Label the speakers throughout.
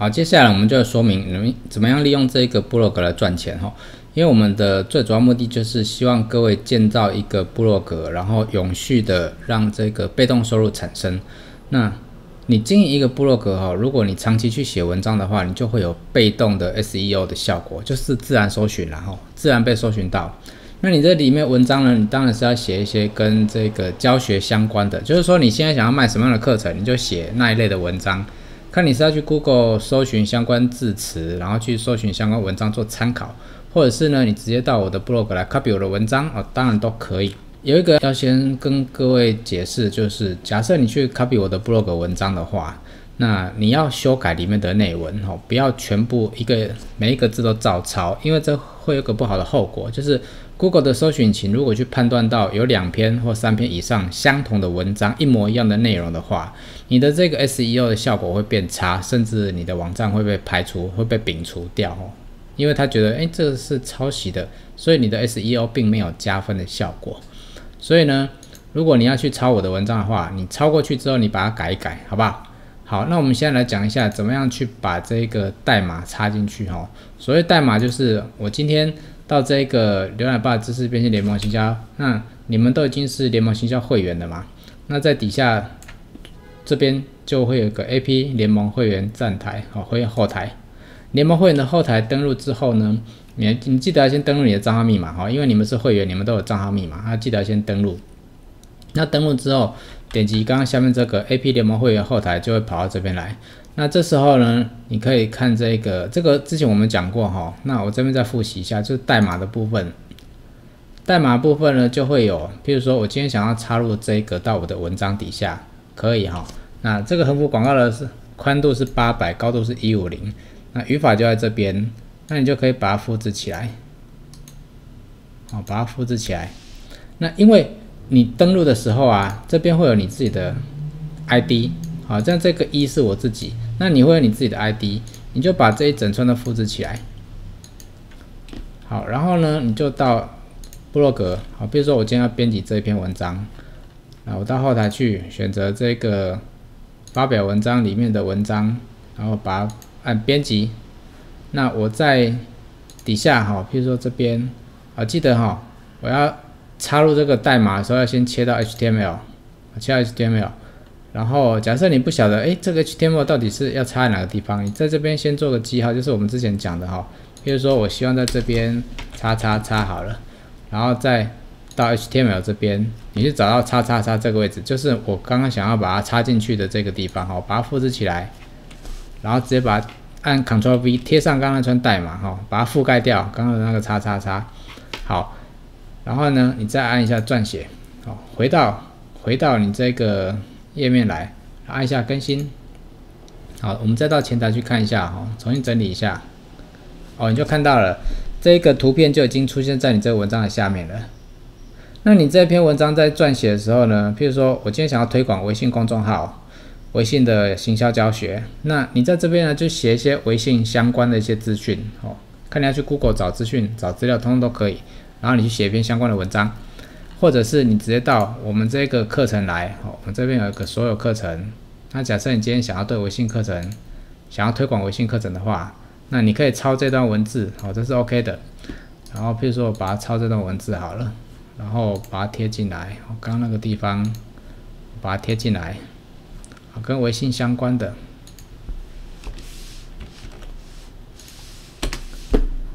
Speaker 1: 好，接下来我们就说明你们怎么样利用这个部落格来赚钱哈。因为我们的最主要目的就是希望各位建造一个部落格，然后永续的让这个被动收入产生。那你经营一个部落格哈，如果你长期去写文章的话，你就会有被动的 SEO 的效果，就是自然搜寻，然后自然被搜寻到。那你这里面文章呢，你当然是要写一些跟这个教学相关的，就是说你现在想要卖什么样的课程，你就写那一类的文章。看你是要去 Google 搜寻相关字词，然后去搜寻相关文章做参考，或者是呢，你直接到我的 blog 来 copy 我的文章哦，当然都可以。有一个要先跟各位解释，就是假设你去 copy 我的 blog 文章的话，那你要修改里面的内文哦，不要全部一个每一个字都照抄，因为这会有个不好的后果，就是 Google 的搜寻引擎如果去判断到有两篇或三篇以上相同的文章，一模一样的内容的话，你的这个 SEO 的效果会变差，甚至你的网站会被排除，会被摒除掉哦，因为他觉得，哎，这个是抄袭的，所以你的 SEO 并没有加分的效果。所以呢，如果你要去抄我的文章的话，你抄过去之后，你把它改一改，好不好？好，那我们现在来讲一下，怎么样去把这个代码插进去哈。所谓代码就是我今天到这个浏览吧知识变现联盟行销，那你们都已经是联盟行销会员的嘛？那在底下。这边就会有个 A P 联盟会员站台，好，会员后台，联盟会员的后台登录之后呢，你你记得要先登录你的账号密码，哈，因为你们是会员，你们都有账号密码，啊，记得要先登录。那登录之后，点击刚刚下面这个 A P 联盟会员后台，就会跑到这边来。那这时候呢，你可以看这个，这个之前我们讲过，哈，那我这边再复习一下，就是代码的部分。代码部分呢，就会有，譬如说我今天想要插入这个到我的文章底下，可以哈。那这个横幅广告的是宽度是八百，高度是一五零，那语法就在这边，那你就可以把它复制起来，好，把它复制起来。那因为你登录的时候啊，这边会有你自己的 ID，好，像这个一是我自己，那你会有你自己的 ID，你就把这一整串都复制起来，好，然后呢，你就到部落格，好，比如说我今天要编辑这一篇文章，那我到后台去选择这个。发表文章里面的文章，然后把按编辑。那我在底下哈，譬如说这边啊，记得哈，我要插入这个代码的时候，要先切到 HTML，切到 HTML。然后假设你不晓得，哎，这个 HTML 到底是要插在哪个地方，你在这边先做个记号，就是我们之前讲的哈。譬如说我希望在这边插插插好了，然后再。到 HTML 这边，你去找到叉叉叉这个位置，就是我刚刚想要把它插进去的这个地方哈，把它复制起来，然后直接把按 Ctrl V 贴上刚刚那串代码哈，把它覆盖掉刚刚的那个叉叉叉，好，然后呢，你再按一下撰写，好，回到回到你这个页面来，按一下更新，好，我们再到前台去看一下哈，重新整理一下，哦，你就看到了这一个图片就已经出现在你这个文章的下面了。那你这篇文章在撰写的时候呢？譬如说我今天想要推广微信公众号，微信的行销教学，那你在这边呢就写一些微信相关的一些资讯哦，看你要去 Google 找资讯、找资料，通通都可以。然后你去写一篇相关的文章，或者是你直接到我们这个课程来，哦，我们这边有一个所有课程。那假设你今天想要对微信课程，想要推广微信课程的话，那你可以抄这段文字，好，这是 OK 的。然后譬如说我把它抄这段文字好了。然后把它贴进来，我刚刚那个地方把它贴进来，跟微信相关的，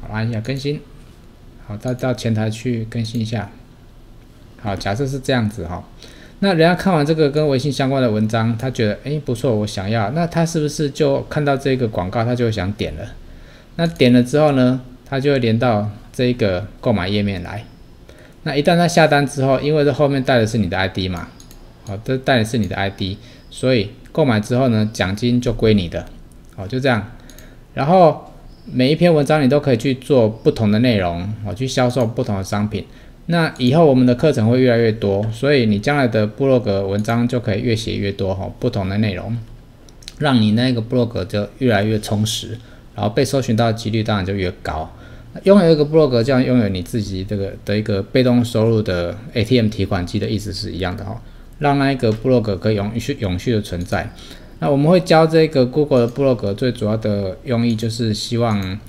Speaker 1: 好，按一下更新，好，再到前台去更新一下，好，假设是这样子哈，那人家看完这个跟微信相关的文章，他觉得哎不错，我想要，那他是不是就看到这个广告，他就想点了？那点了之后呢，他就会连到这一个购买页面来。那一旦他下单之后，因为这后面带的是你的 ID 嘛，好，这带的是你的 ID，所以购买之后呢，奖金就归你的，好，就这样。然后每一篇文章你都可以去做不同的内容，哦，去销售不同的商品。那以后我们的课程会越来越多，所以你将来的部落格文章就可以越写越多，哈，不同的内容，让你那个部落格就越来越充实，然后被搜寻到的几率当然就越高。拥有一个 blog，这样拥有你自己这个的一个被动收入的 ATM 提款机的意思是一样的哈，让那一个 blog 可以永续永续的存在。那我们会教这个 Google 的部落格最主要的用意就是希望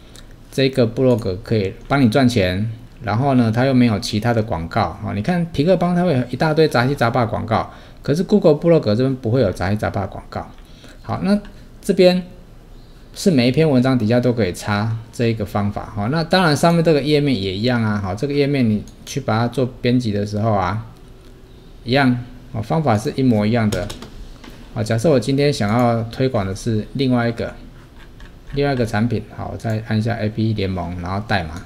Speaker 1: 这个部落格可以帮你赚钱，然后呢，它又没有其他的广告啊。你看皮克邦它会有一大堆杂七杂八广告，可是 Google 部落格这边不会有杂七杂八广告。好，那这边是每一篇文章底下都可以插这一个方法哈。那当然上面这个页面也一样啊。好，这个页面你去把它做编辑的时候啊，一样哦，方法是一模一样的。啊，假设我今天想要推广的是另外一个另外一个产品，好，再按一下 A P 联盟，然后代码。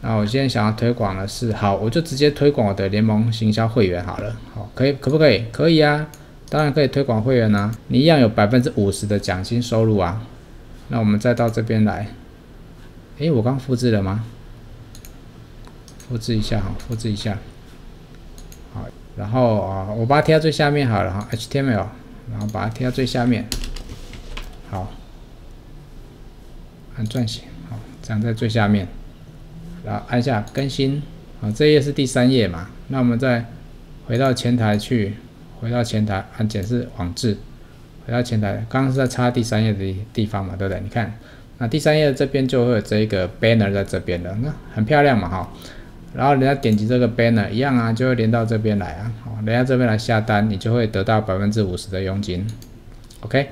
Speaker 1: 那我今天想要推广的是，好，我就直接推广我的联盟行销会员好了。好，可以可不可以？可以啊，当然可以推广会员啊，你一样有百分之五十的奖金收入啊。那我们再到这边来，诶，我刚复制了吗？复制一下哈，复制一下。好然后啊，我把它贴到最下面好了哈，HTML，然后把它贴到最下面，好，按撰写，好，这样在最下面，然后按下更新，啊，这页是第三页嘛，那我们再回到前台去，回到前台按检视网志，回到前台，刚刚是在插第三页的地方嘛，对不对？你看，那第三页这边就会有这一个 banner 在这边的，那很漂亮嘛，哈。然后人家点击这个 banner 一样啊，就会连到这边来啊，好，人家这边来下单，你就会得到百分之五十的佣金，OK，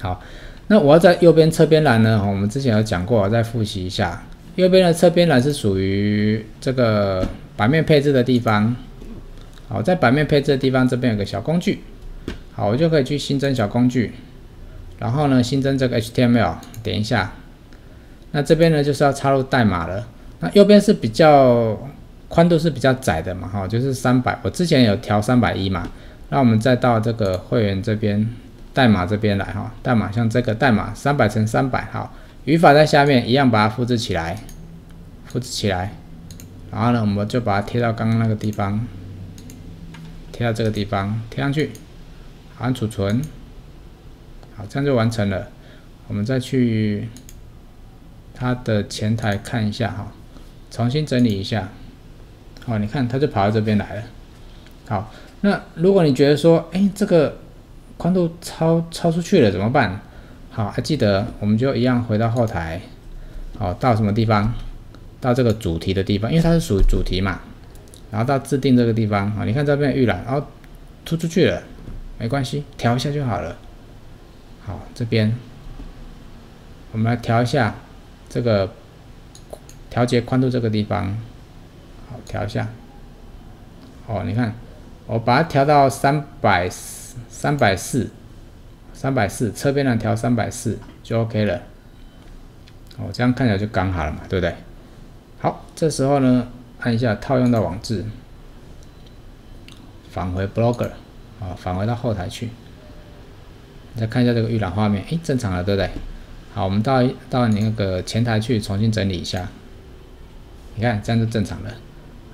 Speaker 1: 好，那我要在右边侧边栏呢，我们之前有讲过，我再复习一下，右边的侧边栏是属于这个版面配置的地方，好，在版面配置的地方这边有个小工具，好，我就可以去新增小工具，然后呢，新增这个 HTML，点一下，那这边呢就是要插入代码了。那右边是比较宽度是比较窄的嘛，哈，就是三百，我之前有调三百一嘛。那我们再到这个会员这边代码这边来，哈，代码像这个代码三百乘三百，好，语法在下面一样把它复制起来，复制起来，然后呢，我们就把它贴到刚刚那个地方，贴到这个地方，贴上去，按储存，好，这样就完成了。我们再去它的前台看一下，哈。重新整理一下，好，你看它就跑到这边来了。好，那如果你觉得说，哎，这个宽度超超出去了怎么办？好，还记得我们就一样回到后台，好，到什么地方？到这个主题的地方，因为它是属于主题嘛。然后到制定这个地方，啊，你看这边预览，然后突出去了，没关系，调一下就好了。好，这边我们来调一下这个。调节宽度这个地方，好调一下。哦，你看，我把它调到三百三百四，三百四，侧边栏调三百四就 OK 了。哦，这样看起来就刚好了嘛，对不对？好，这时候呢，按一下套用到网志，返回 Blogger，啊，返回到后台去。再看一下这个预览画面，诶，正常了，对不对？好，我们到到你那个前台去重新整理一下。你看，这样就正常了。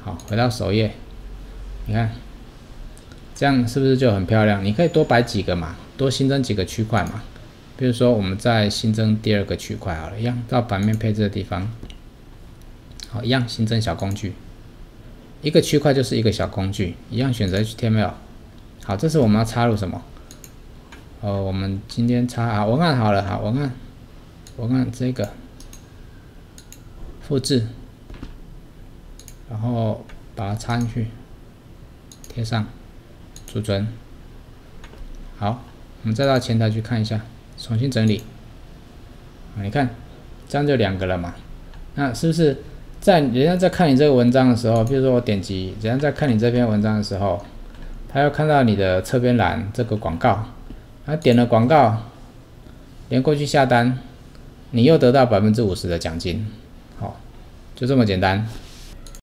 Speaker 1: 好，回到首页，你看，这样是不是就很漂亮？你可以多摆几个嘛，多新增几个区块嘛。比如说，我们再新增第二个区块好了，一样到版面配置的地方，好，一样新增小工具，一个区块就是一个小工具，一样选择 HTML。好，这是我们要插入什么？哦，我们今天插啊文案好了，好文案，文案这个复制。然后把它插进去，贴上，储存。好，我们再到前台去看一下，重新整理。你看，这样就两个了嘛？那是不是在人家在看你这个文章的时候，比如说我点击，人家在看你这篇文章的时候，他要看到你的侧边栏这个广告，他点了广告，连过去下单，你又得到百分之五十的奖金。好，就这么简单。